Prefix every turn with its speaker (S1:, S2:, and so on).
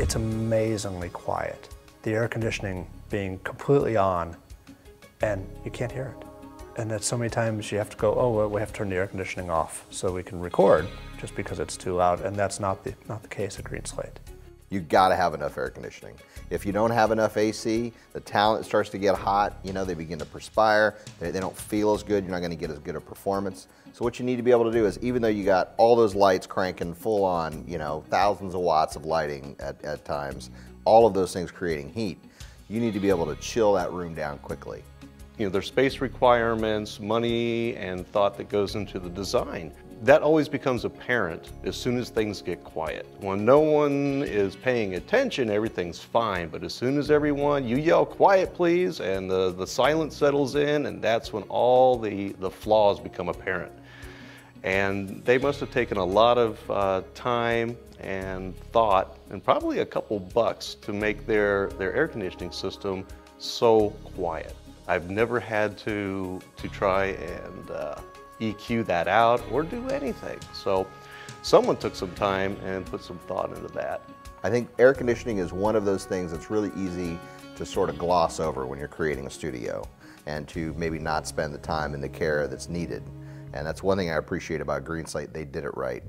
S1: it's amazingly quiet. The air conditioning being completely on and you can't hear it. And that so many times you have to go, oh, well, we have to turn the air conditioning off so we can record just because it's too loud. And that's not the, not the case at Green Slate.
S2: You gotta have enough air conditioning. If you don't have enough AC, the talent starts to get hot, you know, they begin to perspire, they, they don't feel as good, you're not gonna get as good a performance. So what you need to be able to do is, even though you got all those lights cranking full on, you know, thousands of watts of lighting at, at times, all of those things creating heat, you need to be able to chill that room down quickly.
S3: You know, there's space requirements, money, and thought that goes into the design. That always becomes apparent as soon as things get quiet. When no one is paying attention, everything's fine. But as soon as everyone, you yell quiet please, and the, the silence settles in, and that's when all the, the flaws become apparent. And they must have taken a lot of uh, time and thought, and probably a couple bucks to make their, their air conditioning system so quiet. I've never had to, to try and uh, EQ that out or do anything. So someone took some time and put some thought into that.
S2: I think air conditioning is one of those things that's really easy to sort of gloss over when you're creating a studio and to maybe not spend the time and the care that's needed. And that's one thing I appreciate about Green Slate, they did it right.